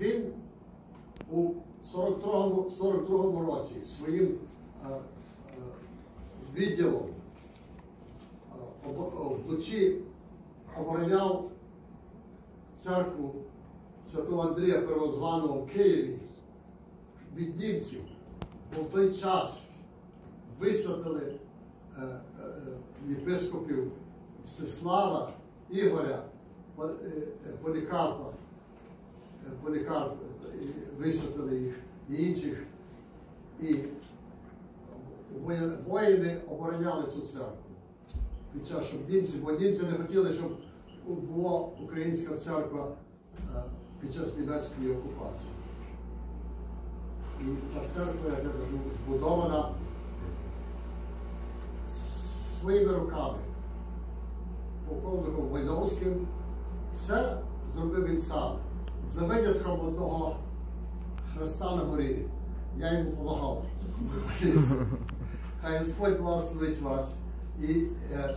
Він у 42-му 42 році своїм е, е, відділом е, вночі обороняв церкву святого Андрія Первозваного в Києві від німців, бо в той час висвятили е, єпископів Мстислава, Ігоря, По- Полікарпа, Полікарп, висвятили їх і інших. І воїни обороняли цю церкву під час, щоб німці, бо німці не хотіли, щоб була українська церква е, під час німецької окупації. І ця церква, як я кажу, збудована своїми руками. Полковником Войновським. Все зробив він сам. За винятком одного Христа на горі. Я йому допомагав. Хай Господь благословить вас. І е,